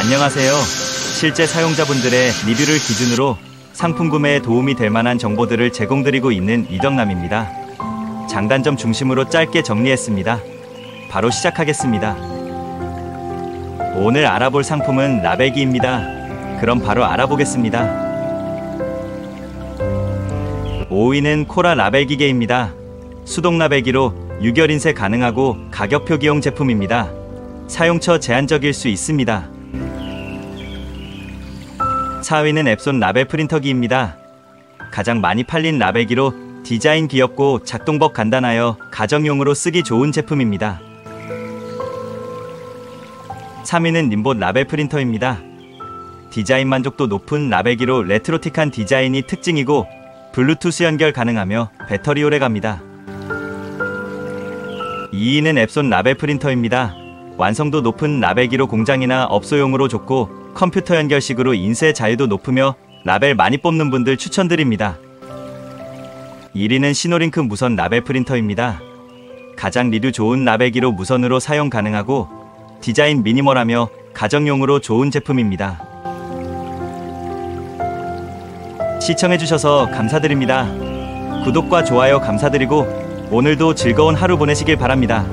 안녕하세요. 실제 사용자분들의 리뷰를 기준으로 상품 구매에 도움이 될 만한 정보들을 제공드리고 있는 이덕남입니다. 장단점 중심으로 짧게 정리했습니다. 바로 시작하겠습니다. 오늘 알아볼 상품은 라베기입니다. 그럼 바로 알아보겠습니다. 5위는 코라 라벨 기계입니다. 수동 라벨기로 유결 인쇄 가능하고 가격 표 기용 제품입니다. 사용처 제한적일 수 있습니다. 4위는 엡손 라벨 프린터기입니다. 가장 많이 팔린 라벨기로 디자인 귀엽고 작동법 간단하여 가정용으로 쓰기 좋은 제품입니다. 3위는 님봇 라벨 프린터입니다. 디자인 만족도 높은 라벨기로 레트로틱한 디자인이 특징이고 블루투스 연결 가능하며 배터리 오래 갑니다. 2위는 엡손 라벨 프린터입니다. 완성도 높은 라벨기로 공장이나 업소용으로 좋고 컴퓨터 연결식으로 인쇄 자유도 높으며 라벨 많이 뽑는 분들 추천드립니다. 1위는 시노링크 무선 라벨 프린터입니다. 가장 리뷰 좋은 라벨기로 무선으로 사용 가능하고 디자인 미니멀하며 가정용으로 좋은 제품입니다. 시청해주셔서 감사드립니다. 구독과 좋아요 감사드리고 오늘도 즐거운 하루 보내시길 바랍니다.